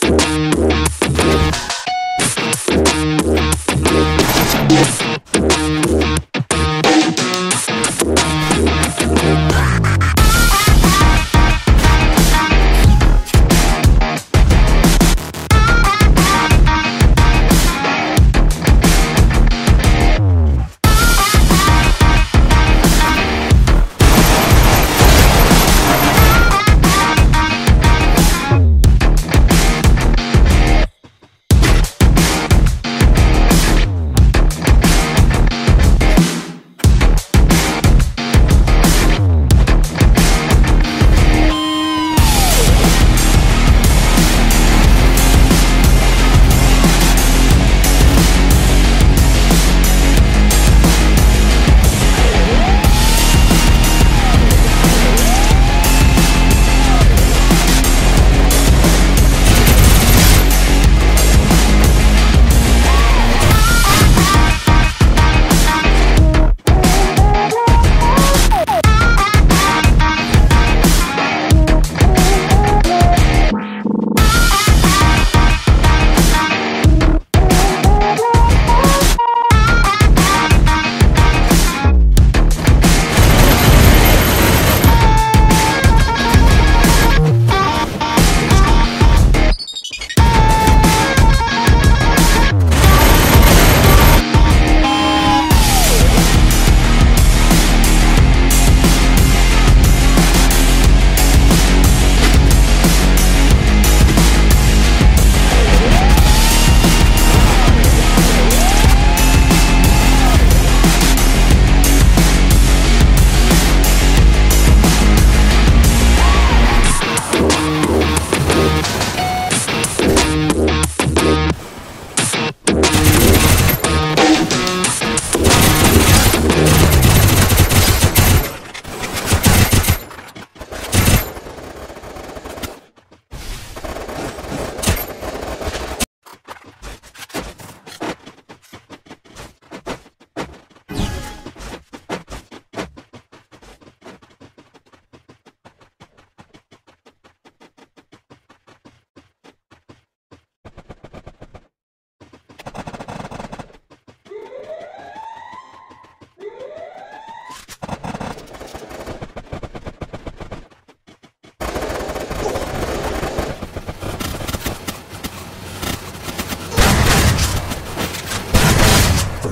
Mm-hmm.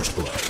First blood.